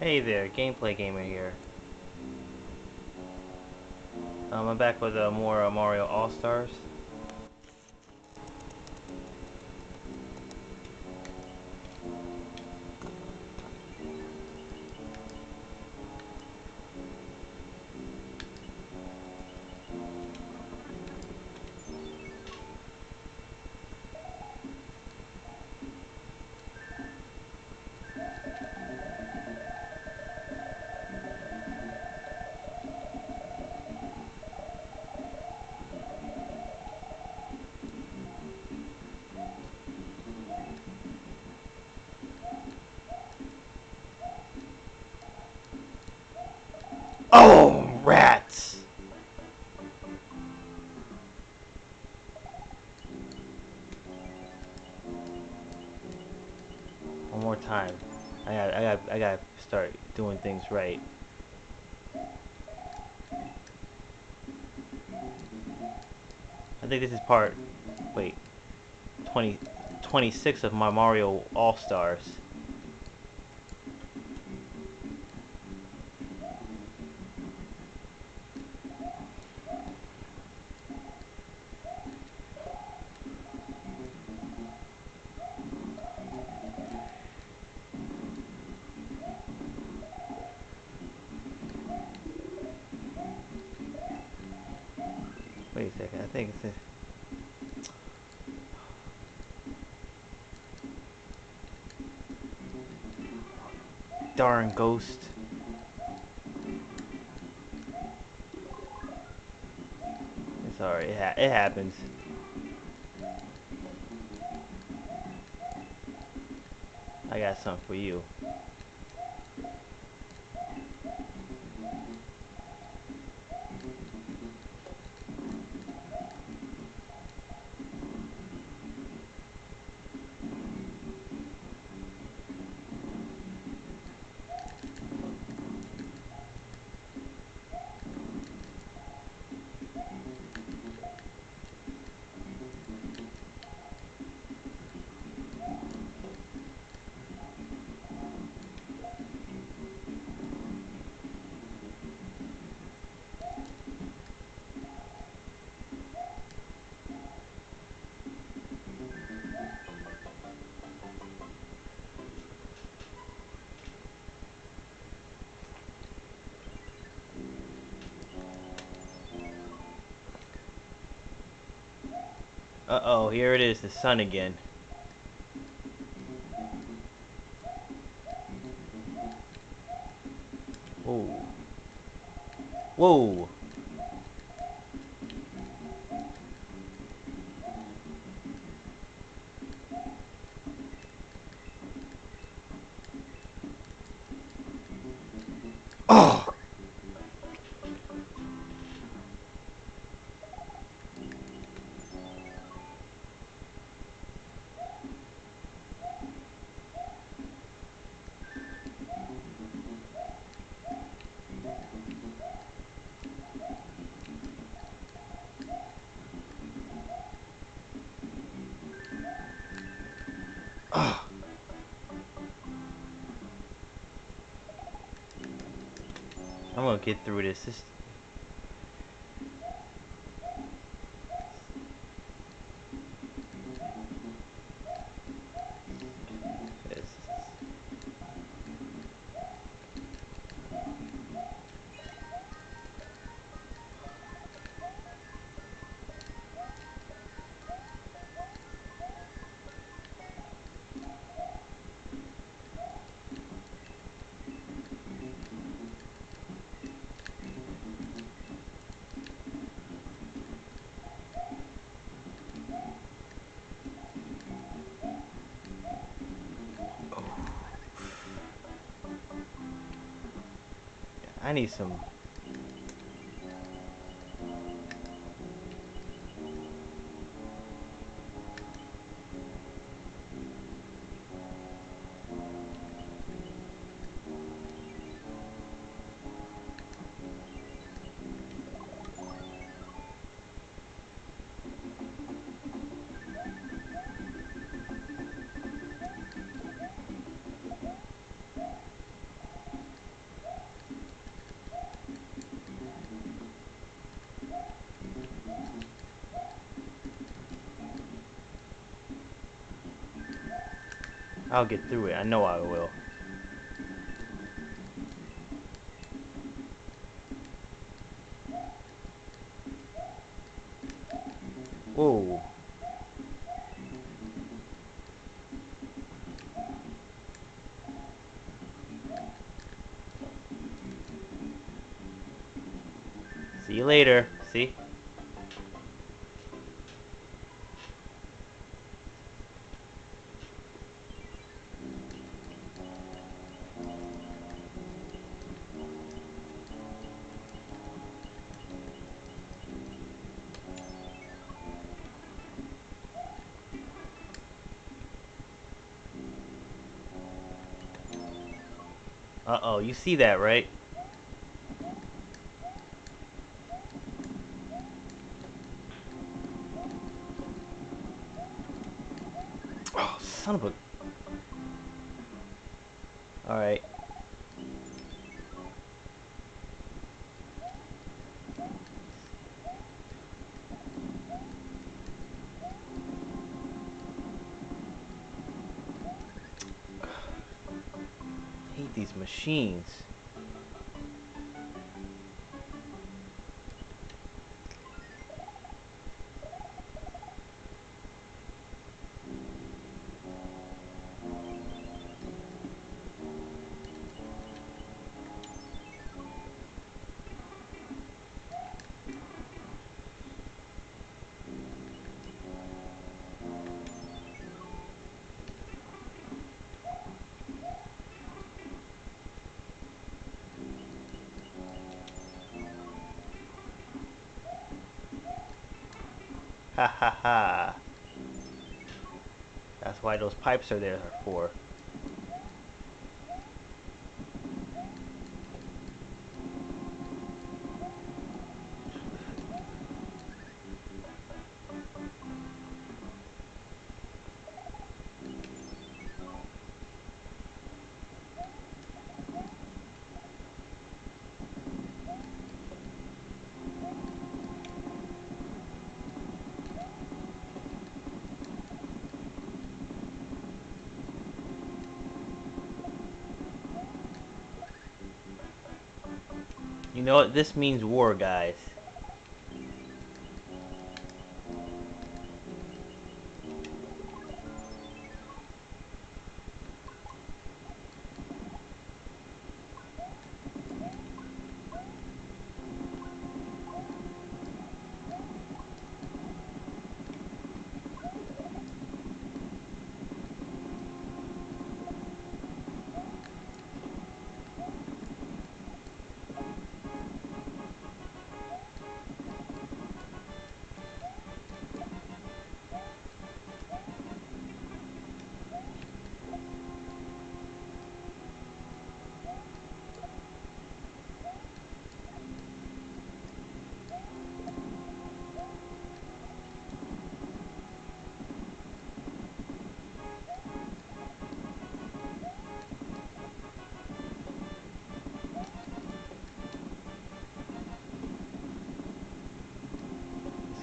Hey there, Gameplay Gamer here. Um, I'm back with uh, more uh, Mario All-Stars. Oh, rats! One more time. I got, I got, I got to start doing things right. I think this is part, wait, 20, 26 of my Mario All-Stars. Think it's a... Darn ghost. It's alright, it, ha it happens. I got something for you. Uh-oh, here it is, the sun again. Whoa. Whoa! Oh! I'm gonna get through this. this I need I'll get through it. I know I will. Whoa. See you later. See? Uh-oh, you see that, right? These machines. Ha ha ha. That's why those pipes are there for. You know what? This means war, guys.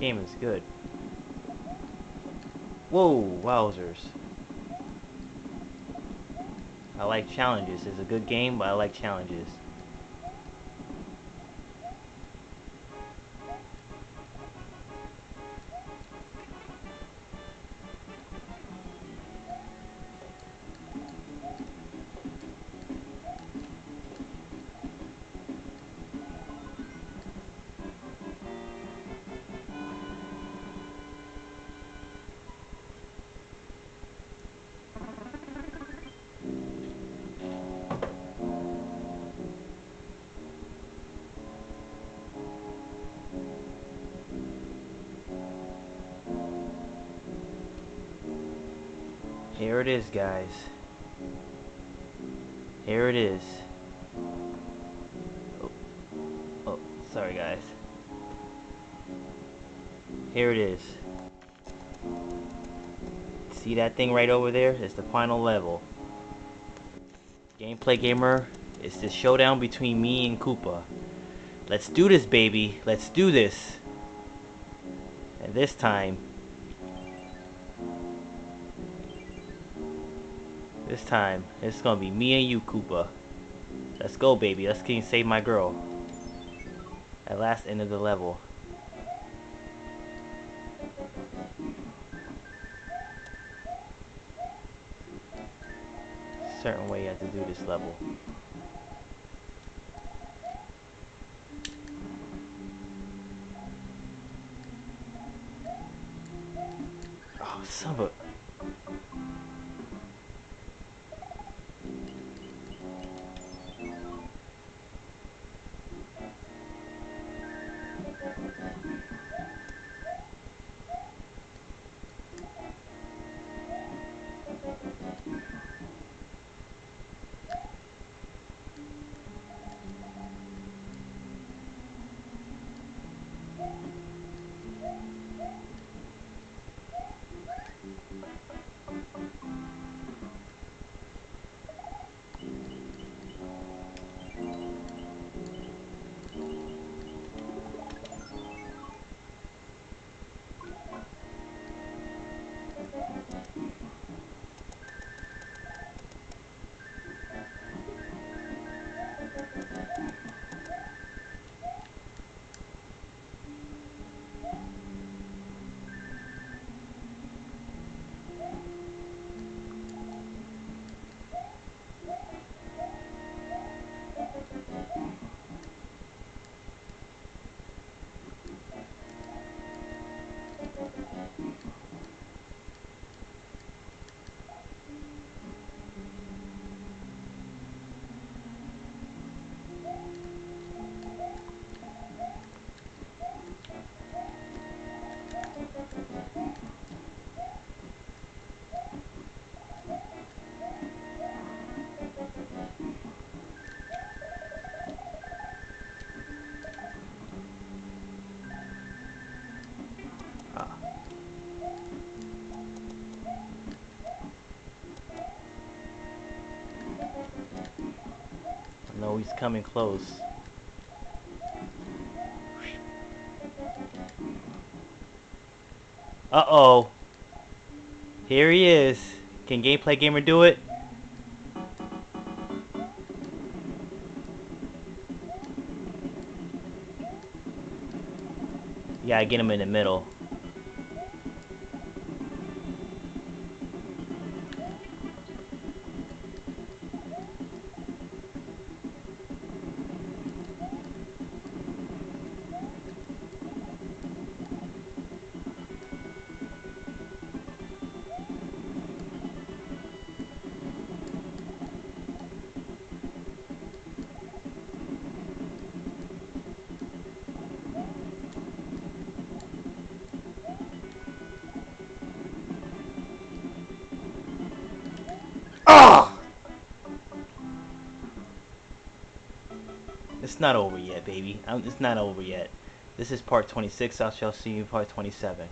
Game is good. Whoa, wowzers. I like challenges. It's a good game, but I like challenges. Here it is, guys. Here it is. Oh, oh sorry, guys. Here it is. See that thing right over there? It's the final level. Gameplay Gamer, it's the showdown between me and Koopa. Let's do this, baby. Let's do this. And this time, This time, it's gonna be me and you, Koopa. Let's go, baby. Let's get save my girl. At last, end of the level. Certain way you have to do this level. Oh, son of a... he's coming close. Uh-oh. Here he is. Can Gameplay Gamer do it? Yeah, I get him in the middle. It's not over yet, baby. I'm, it's not over yet. This is part 26. I shall see you in part 27.